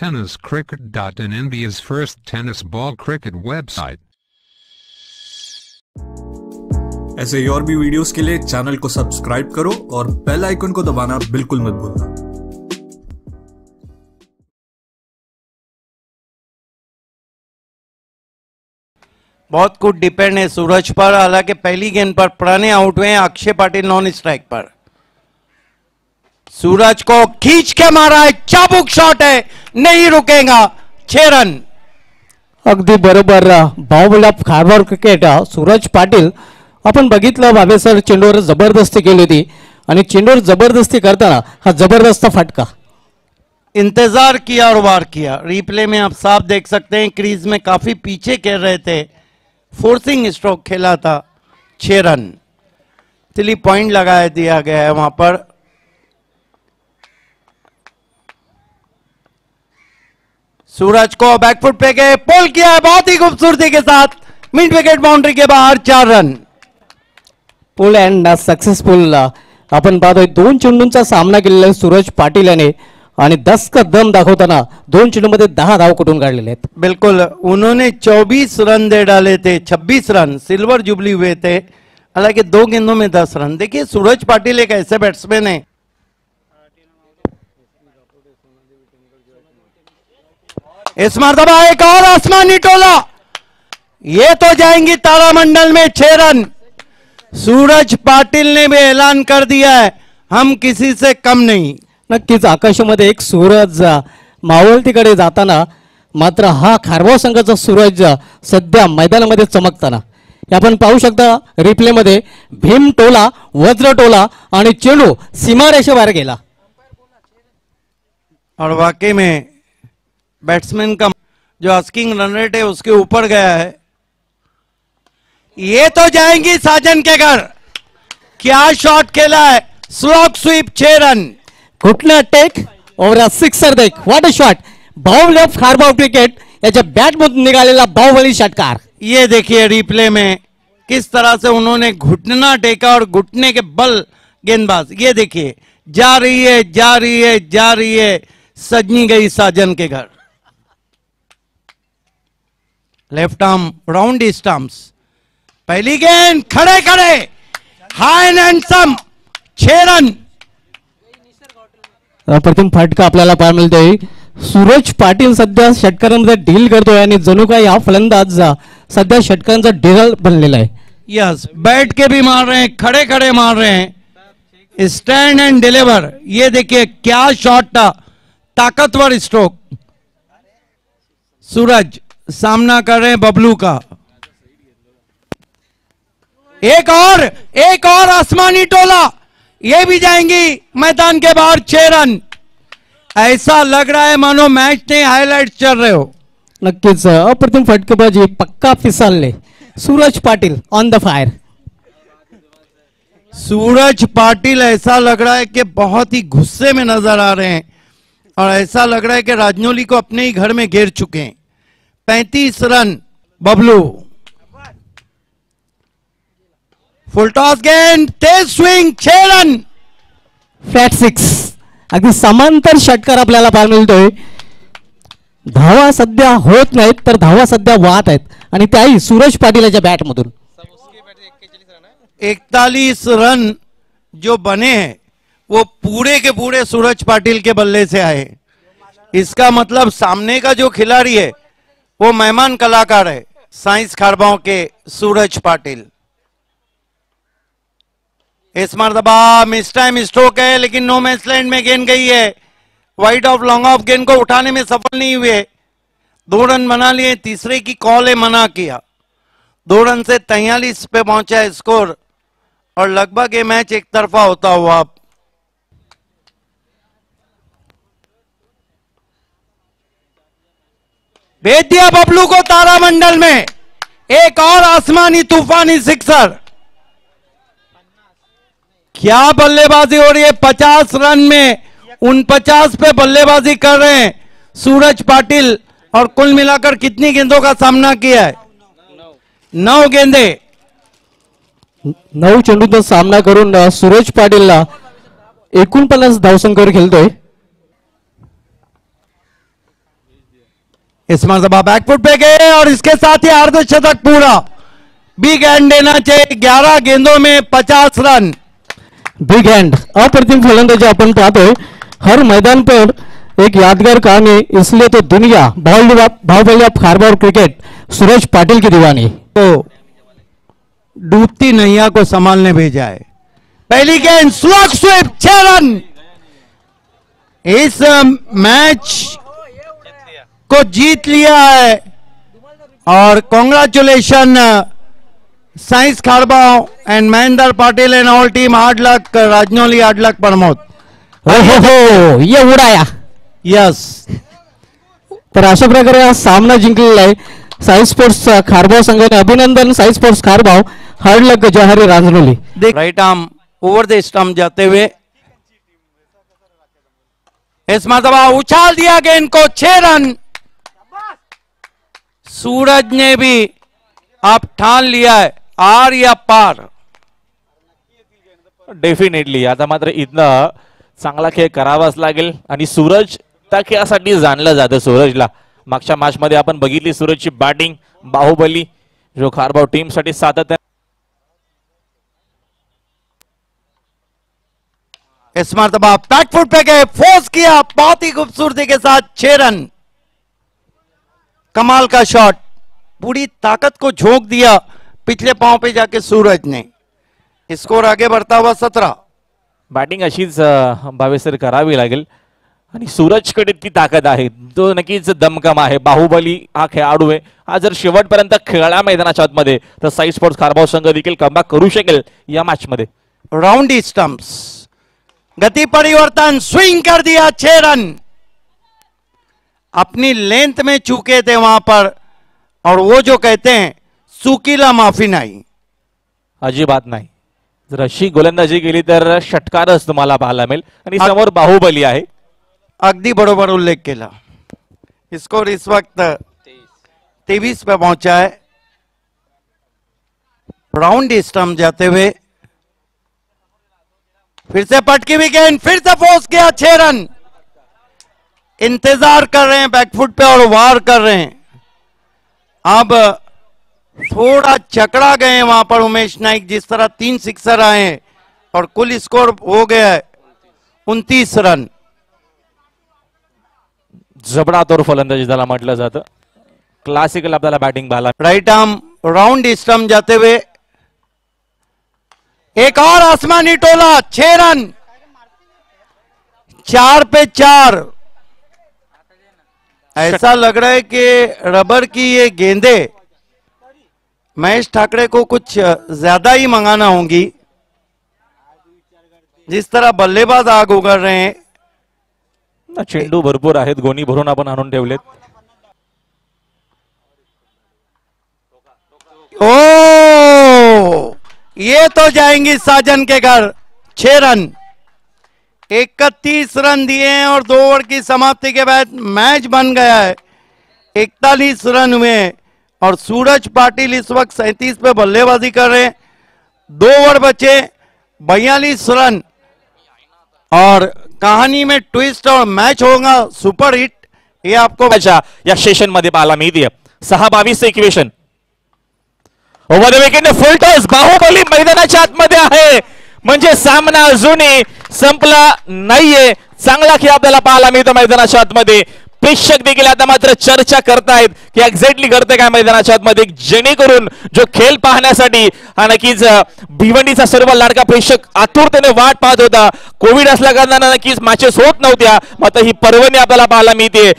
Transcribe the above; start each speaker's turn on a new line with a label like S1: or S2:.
S1: tenniscricket.in India's first tennis ball cricket website.
S2: ऐसे ही और भी वीडियोस के लिए चैनल को सब्सक्राइब करो और बेल आइकन को दबाना बिल्कुल मत भूलना।
S3: बहुत कुछ डिपेंड है सूरज पर हालाँकि पहली गेंद पर पुराने आउट हुए हैं अक्षय पाटिल नॉन स्ट्राइक पर। सूरज को खींच के मारा है चाबुक शॉट है नहीं रुकेगा छह रन
S4: अगदी बरोबर बाहुबली खारवार क्रिकेट सूरज पाटील आपण बघितलं भावे सर चेंडूवर ज़बरदस्ती केली होती. आणि चेंडूवर ज़बरदस्ती करताना हा ज़बरदस्त फटका.
S3: इंतज़ार किया और वार किया. रिप्ले में आप साफ़ देख सकते हैं क्रीज में काफ़ी पीछे खेल रहे थे. फोर्सिंग स्ट्रोक खेला था छह रन इसलिए पॉइंट लगाया दिया गया है वहाँ पर। सूरज को बैकफुट पे गए पोल किया है बहुत ही खूबसूरती के साथ मिड विकेट बाउंड्री के बाहर चार रन।
S4: फुल अँड सक्सेसफुल आपण पाहतोय, दोन चेंडूंचा सामना आहे सूरज पाटील आणि दस का दम दाखवताना दोन चेंडूमध्ये दहा धाव कुठून काढलेले आहेत.
S3: बिल्कुल, उन्होंने 24 रन दे डाले थे 26 रन सिल्वर जुबली हुए थे, हालाँकि दो गेंदों में 10 रन। देखिए, सूरज पाटिल एक ऐसे बैट्समैन है इस मरतबा एक और आसमानी टोला। ये तो जाएंगी तारामंडल में छह रन। सूरज पाटिल ने भी ऐलान कर दिया है हम किसी से कम नहीं।
S4: नक्कीच आकाशामध्ये एक सूरज मावळतीकडे जाताना मात्र हा खारवाव संघाचा सूरज सध्या मैदानामध्ये चमकताना. आपण पाहू शकता रिप्लेमध्ये भीम टोला वज्र टोला आणि चेंडू सीमारेषेबाहेर गेला.
S3: और वाकई में बैट्समैन का जो आस्किंग रन रेट है उसके ऊपर गया है। ये तो जाएँगी साजन के घर। क्या शॉट खेला है? स्लॉक स्वीप छह रन
S4: कुठलं अटॅक ओव्हर सिक्सर देख what a shot Baahubali of Kharbav cricket याच्या बॅटमधून निघालेला बाहुबली षटकार
S3: ये देखिए रिप्ले में किस तरह से उन्होंने घुटना टेका और घुटने के बल गेंदबाज। ये देखिए जा रही है जा रही है जा रही है सजनी गई साजन के घर। लेफ़्ट आर्म राउंड स्टम्प्स पहली गेंद खड़े खड़े। हाई एंड हैंडसम छह रन।
S4: प्रथम फटका आपल्याला पाहायला मिळतोय. सूरज पाटील सध्या षटकारांमध्ये डील करतोय आणि जणू काही हा फलंदाज सध्या षटकारांचा डिरल बनलेला आहे.
S3: यस बैठ के भी मार रहे हैं खड़े खड़े मार रहे हैं। स्टैंड एंड डिलीवर ये देखिए क्या शॉट था। ताकतवर स्ट्रोक सूरज सामना कर रहे हैं बबलू का। एक और एक और आसमानी टोला। ये भी जाएँगी मैदान के बाहर छह रन। ऐसा लग रहा है मानो मैच ने हाईलाइट चल रहे हो।
S4: नक्कीच अप्रतिम फटकेबाजी पक्का फिसालले Suraj Patil on the fire
S3: Suraj Patil ऐसा लग रहा है कि बहुत ही गुस्से में नज़र आ रहे हैं। और ऐसा लग रहा है कि राजनौली को अपने ही घर में घेर चुके हैं। पैंतीस रन बबलू। फुल टॉस गेंद तेज स्विंग छह रन।
S4: फ्लॅट सिक्स अगदी समांतर षटकार आपल्याला पाहायला मिळतोय. धावा सध्या होत नाहीत तर धावा सध्या वाहत आहेत. आणि त्याही सूरज पाटील याच्या बॅटमधून
S3: इकतालीस रन जो बने हैं वो पूरे के पूरे सूरज पाटिल के बल्ले से आए इसका मतलब सामने का जो खिलाड़ी है वो मेहमान कलाकार है, साइंस खारबाओं के सूरज पाटिल। इस मरतबा मिस टाइम स्ट्रोक है, लेकिन नो मैच में गेंद गई है। वाइट ऑफ़ लॉन्ग ऑफ़ गेंद को उठाने में सफल नहीं हुए। दो रन बना लिए, तीसरे की कॉल है मना किया। दो रन से तैयलीस पे पहुँचा स्कोर, और लगभग ये मैच एक तरफा होता हुआ भेज दिया बबलू को तारामंडल में। एक और आसमानी तूफानी सिक्सर। क्या बल्लेबाजी हो रही है? पचास रन में उन पचास पे बल्लेबाजी कर रहे हैं सूरज पाटिल और कुल मिलाकर कितनी गेंदों का सामना किया है? नौ गेंदे।
S4: नौ नऊ चेंडूचा सामना करून सूरज पाटीलला एकोणपन्नास धावसंख्येवर खेळतोय.
S3: इस मरतबा बैकफुट पे गए और इसके साथ ही अर्धशतक पूरा। बिग एंड देना चाहिए। 11 गेंदों में 50 रन।
S4: बिग हँड अप्रतिम फलंदाजी आपण पाहतोय हर मैदान पर एक यादगार कहानी इसलिए तो दुनिया बाहुबली ऑफ़ खारबार क्रिकेट सूरज पाटिल की दीवानी।
S3: तो डूबती नैया को संभालने भेजा है। पहली गेंद स्लग छह रन। इस मैच को जीत लिया है। और congratulation science Kharbav and Mahendra Patil and all team hard luck Ranjnoli hard luck Pramod.
S4: हो हो हो ये उडाया।
S3: यस
S4: तर अशा प्रकारे हा सामना जिंकलेला आहे साई स्पोर्ट्स खारबाव संघाने. अभिनंदन Sai sports Kharbav hard luck Jahari Ranjnoli.
S3: Right arm over the stump जाते हुए. इस मरतबा उछाल दिया गेंद को छह रन। सूरज ने भी आप ठान लिया है आर या पार।
S5: डेफिनेटली आता मात्र इथनं चांगला खेळ करावाच लागेल आणि सूरज त्या खेळासाठी जाणलं जातं सूरजला. मागच्या मॅच मध्ये आपण बघितली सूरजची बॅटिंग बाहुबली जो खारबाव टीमसाठी सातत्याने
S3: इस मरतबा बैकफुट पे गए फोर्स किया बहुत ही खूबसूरती के साथ छह रन। कमाल का शॉट। पूरी ताकत को झोंक दिया पिछले पाँव पे जाके सूरज ने। स्कोर आगे बढ़ता हुआ सत्रह।
S5: बॅटिंग अशीच भावेसर करावी लागेल। आणि सूरजकडे ती ताकद आहे. तो नक्कीच दमकम आहे. बाहुबली हा खेळाडू आहे हा जर शेवटपर्यंत खेळला मैदानाच्या आतमध्ये तर साई स्पोर्ट्स खारबाव संघ देखील कमबॅक करू शकेल या मॅच मध्ये
S3: राउंडी स्टंप्स गति परिवर्तन. स्विंग कर दिया छह रन अपनी लेंथ में चूके थे वहाँ पर और वो जो कहते हैं सुकीला माफ़ी नहीं।
S5: अजिबात नाही। जर अशी गोलंदाजी केली तर षटकारच तुम्हाला पाहायला मिळेल. आणि समोर बाहुबली आहे.
S3: अगदी बरोबर उल्लेख केला. स्कोर इस वक्त तेईस पे पहुँचा है। राउंड स्टंप जाते हुए। फिर से पटकी भी गेंद फिर से फोर्स किया छह रन। इंतज़ार कर रहे हैं बैकफुट पे और वार कर रहे हैं। अब थोड़ा चकड़ा गए हैं वहाँ पर उमेश नाइक जिस तरह तीन सिक्सर आए हैं और कुल स्कोर हो गया है उनतीस रन।
S5: जबडा तोर फलंदाजी त्याला म्हटलं जातं। क्लासिकल आपल्याला बॅटिंग पाहायला
S3: राइट आर्म राउंड स्टम जाते हुए एक और आसमानी टोला छह रन। चार पे चार। ऐसा लग रहा है कि रबर की ये गेंदे महेश ठाकरे को कुछ ज़्यादा ही मंगाना होंगी। जिस तरह बल्लेबाज आग उगड़ रहे हैं।
S5: ना, चेंडू भरपूर आहेत गोणी भरून आपण आणून ठेवलेत.
S3: ओ! ये तो जाएँगी साजन के घर छह रन। इकतीस रन दिए हैं और दो ओवर की समाप्ति के बाद मैच बन गया है। इकतालीस रन हुए हैं और सूरज पाटिल इस वक्त सैंतीस पे बल्लेबाजी कर रहे हैं। दो ओवर बचे, बयालीस रन। और कहानी में ट्विस्ट और मैच होगा, सुपर हिट, ये आपको
S5: अच्छा या सेशन मध्ये पाहायला मिळते सहा बावीस equation over the wicket full toss Baahubali मैदानाच्या आतमध्ये सामना अजूनही संपला नाहीये. चांगला खेळ आपल्याला पाहायला मिळतो मैदानाच्या आतमध्ये. प्रेक्षक देखील आता मात्र चर्चा करतायत की एक्झॅक्टली करते काय मैदानाच्या आतमध्ये जेणेकरून जो खेळ पाहण्यासाठी हा नक्कीच भिवंडीचा सर्व लाडका प्रेक्षक आतुरतेने वाट पाहत होता. कोविड असल्या कारणानं नक्कीच मॅचेस होत नव्हत्या मात्र ही पर्वणी आपल्याला पाहायला मिळते